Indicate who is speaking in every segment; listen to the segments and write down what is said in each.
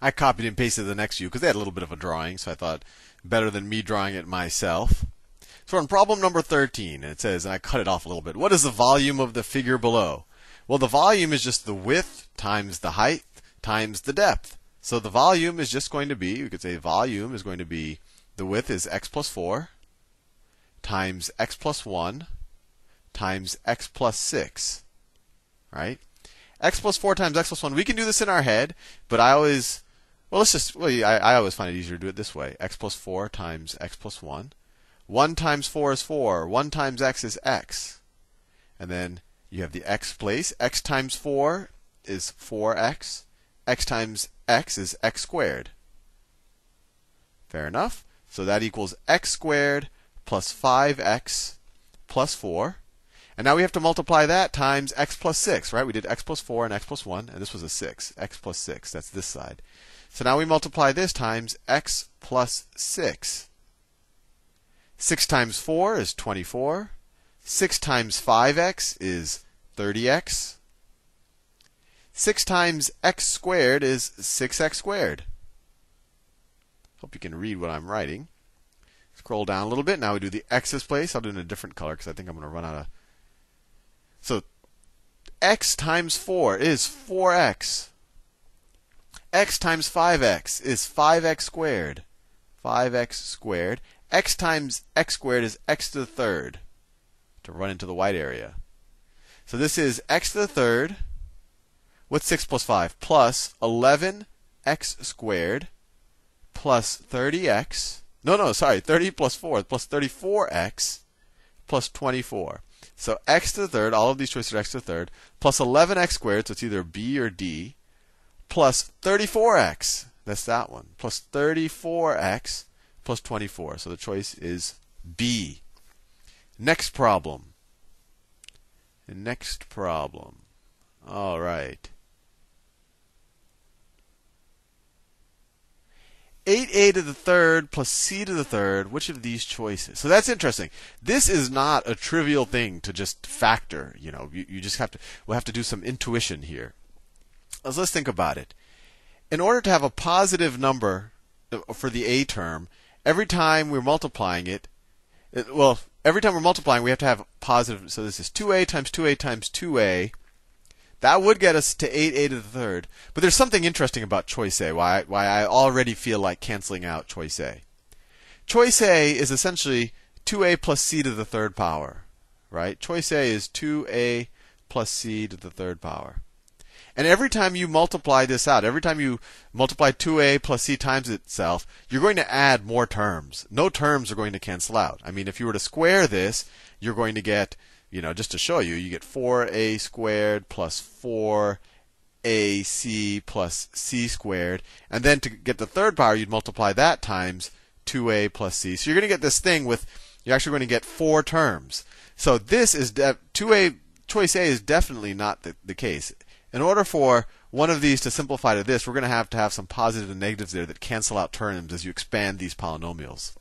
Speaker 1: I copied and pasted the next few because they had a little bit of a drawing, so I thought better than me drawing it myself. So on problem number 13, it says, and I cut it off a little bit, what is the volume of the figure below? Well, the volume is just the width times the height times the depth. So the volume is just going to be, we could say volume is going to be, the width is x plus 4 times x plus 1 times x plus 6. Right? x plus 4 times x plus 1. We can do this in our head, but I always, well, let's just, well, I, I always find it easier to do it this way. x plus 4 times x plus 1. 1 times 4 is 4. 1 times x is x. And then you have the x place. x times 4 is 4x. x times x is x squared. Fair enough. So that equals x squared plus 5x plus 4. And now we have to multiply that times x plus 6, right? We did x plus 4 and x plus 1, and this was a 6. x plus 6, that's this side. So now we multiply this times x plus 6. 6 times 4 is 24. 6 times 5x is 30x. 6 times x squared is 6x squared. Hope you can read what I'm writing. Scroll down a little bit. Now we do the x's place. I'll do it in a different color because I think I'm going to run out of so x times 4 is 4x. x times 5x is 5x squared. 5x squared. x times x squared is x to the third. To run into the white area. So this is x to the third. What's 6 plus 5? Plus 11x squared plus 30x. No, no, sorry. 30 plus 4 plus 34x plus 24. So x to the third, all of these choices are x to the third, plus 11x squared, so it's either b or d, plus 34x, that's that one, plus 34x plus 24. So the choice is B. Next problem. Next problem. All right. 8a to the third plus c to the third, which of these choices? So that's interesting. This is not a trivial thing to just factor. You know, you, you just have to, we'll have to do some intuition here. So let's think about it. In order to have a positive number uh, for the a term, every time we're multiplying it, it well, every time we're multiplying, we have to have positive. So this is 2a times 2a times 2a that would get us to 8a to the third. But there's something interesting about choice A, why, why I already feel like canceling out choice A. Choice A is essentially 2a plus c to the third power, right? Choice A is 2a plus c to the third power. And every time you multiply this out, every time you multiply 2a plus c times itself, you're going to add more terms. No terms are going to cancel out. I mean, if you were to square this, you're going to get you know, just to show you, you get 4a squared plus 4ac plus c squared. And then to get the third power, you'd multiply that times 2a plus c. So you're going to get this thing with, you're actually going to get four terms. So this is, de- 2a, choice A is definitely not the, the case. In order for one of these to simplify to this, we're going to have to have some positives and negatives there that cancel out terms as you expand these polynomials.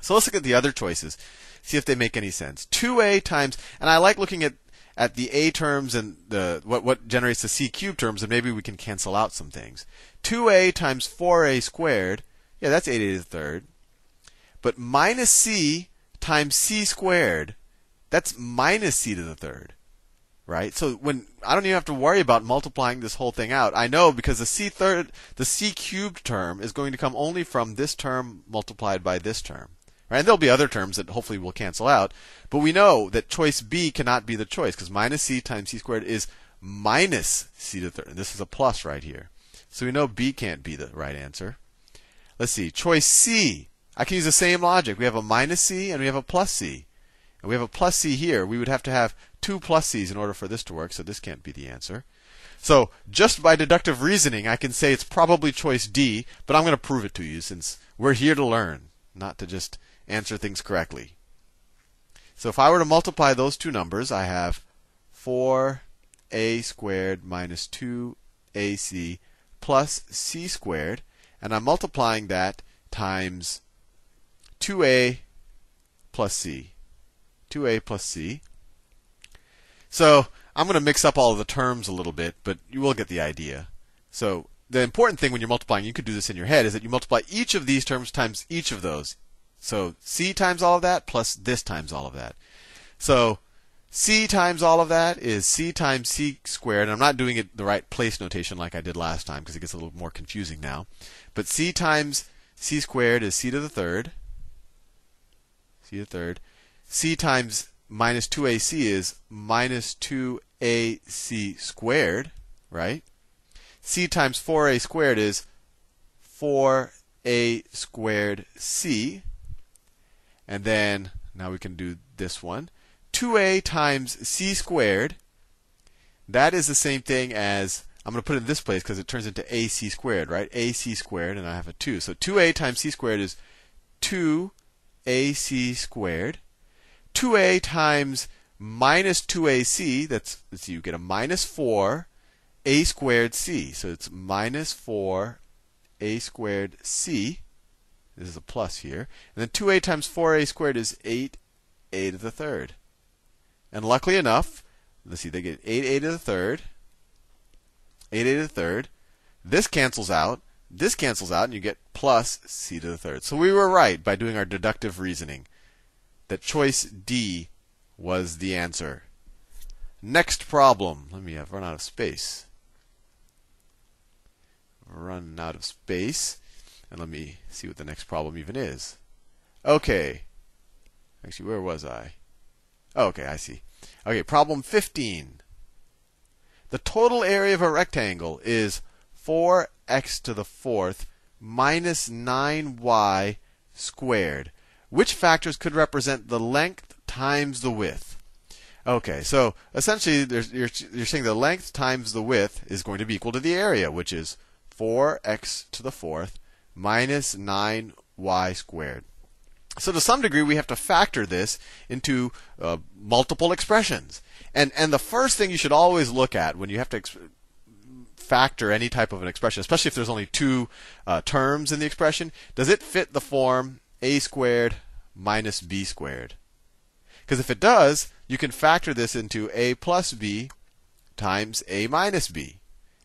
Speaker 1: So let's look at the other choices see if they make any sense. 2a times, and I like looking at at the a terms and the what what generates the c cubed terms, and maybe we can cancel out some things. 2a times 4a squared, yeah, that's 8a to the third. But minus c times c squared, that's minus c to the third. Right? So when I don't even have to worry about multiplying this whole thing out. I know because the c third the c cubed term is going to come only from this term multiplied by this term. Right? And there'll be other terms that hopefully will cancel out. But we know that choice B cannot be the choice because minus c times c squared is minus c to the third. And this is a plus right here. So we know B can't be the right answer. Let's see. Choice C. I can use the same logic. We have a minus c and we have a plus c. And we have a plus c here. We would have to have two plus c's in order for this to work, so this can't be the answer. So just by deductive reasoning, I can say it's probably choice D, but I'm going to prove it to you since we're here to learn, not to just answer things correctly. So if I were to multiply those two numbers, I have 4a squared minus 2ac plus c squared, and I'm multiplying that times 2a plus c. 2a plus c. So I'm going to mix up all the terms a little bit, but you will get the idea. So the important thing when you're multiplying, you could do this in your head, is that you multiply each of these terms times each of those. So c times all of that plus this times all of that. So c times all of that is c times c squared. And I'm not doing it the right place notation like I did last time because it gets a little more confusing now. But c times c squared is c to the third. c to the third. c times minus 2ac is minus 2ac squared, right? c times 4a squared is 4a squared c. And then now we can do this one. 2a times c squared. That is the same thing as I'm going to put it in this place because it turns into ac squared, right? ac squared, and I have a 2. So 2a times c squared is 2ac squared. 2a times minus 2ac, that's, let's see, you get a minus 4 a squared c. So it's minus 4 a squared c. This is a plus here. And then 2a times 4a squared is 8a to the third. And luckily enough, let's see, they get 8a to the third. 8a to the third. This cancels out. This cancels out, and you get plus c to the third. So we were right by doing our deductive reasoning that choice D was the answer. Next problem. Let me have run out of space. Run out of space. And let me see what the next problem even is. Okay. Actually, where was I? Oh, okay, I see. Okay, problem 15. The total area of a rectangle is 4x to the fourth minus 9y squared. Which factors could represent the length times the width? Okay, so essentially you're, you're saying the length times the width is going to be equal to the area, which is 4x to the fourth minus 9y squared. So to some degree, we have to factor this into uh, multiple expressions. And and the first thing you should always look at when you have to factor any type of an expression, especially if there's only two uh, terms in the expression, does it fit the form a squared minus b squared? Because if it does, you can factor this into a plus b times a minus b.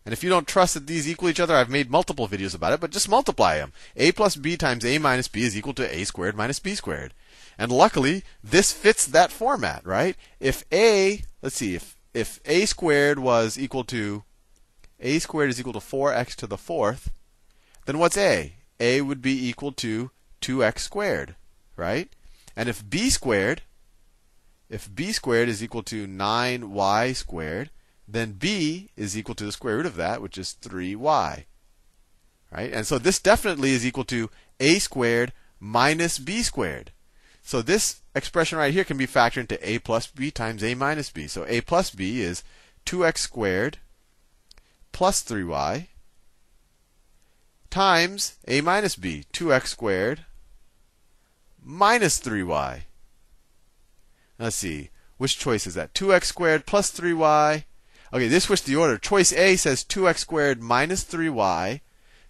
Speaker 1: And if you don't trust that these equal each other, I've made multiple videos about it, but just multiply them. a plus b times a minus b is equal to a squared minus b squared. And luckily, this fits that format, right? If a, let's see, if, if a squared was equal to, a squared is equal to 4x to the fourth, then what's a? a would be equal to 2x squared, right? And if b squared, if b squared is equal to 9y squared, then b is equal to the square root of that, which is 3y. Right? And so this definitely is equal to a squared minus b squared. So this expression right here can be factored into a plus b times a minus b. So a plus b is 2x squared plus 3y times a minus b, 2x squared minus 3y. Let's see, which choice is that? 2x squared plus 3y Okay, this was the order. Choice A says 2x squared minus 3y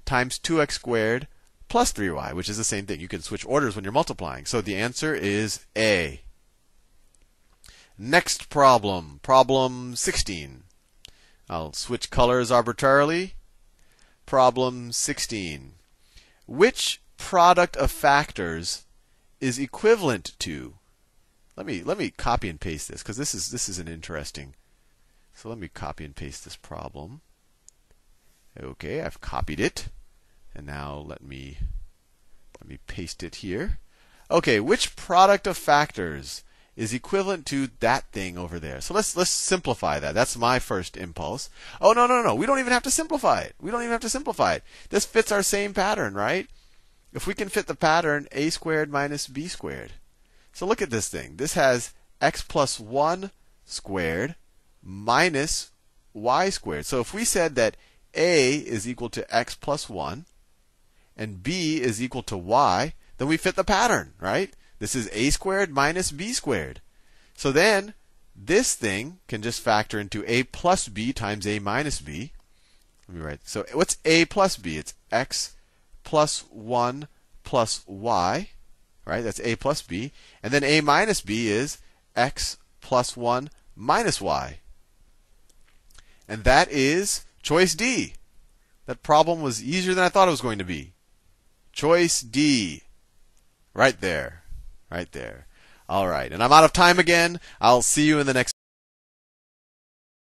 Speaker 1: times 2x squared plus 3y, which is the same thing. You can switch orders when you're multiplying. So the answer is A. Next problem, problem 16. I'll switch colors arbitrarily. Problem 16. Which product of factors is equivalent to let me let me copy and paste this because this is this is an interesting so let me copy and paste this problem. Okay, I've copied it. And now let me let me paste it here. Okay, which product of factors is equivalent to that thing over there? So let's let's simplify that. That's my first impulse. Oh no no no, we don't even have to simplify it. We don't even have to simplify it. This fits our same pattern, right? If we can fit the pattern a squared minus b squared. So look at this thing. This has x plus 1 squared minus y squared. So if we said that a is equal to x plus 1 and b is equal to y, then we fit the pattern, right? This is a squared minus b squared. So then this thing can just factor into a plus b times a minus b. Let me write. So what's a plus b? It's x plus 1 plus y, right? That's a plus b. And then a minus b is x plus 1 minus y. And that is choice D. That problem was easier than I thought it was going to be. Choice D. Right there. Right there. All right. And I'm out of time again. I'll see you in the next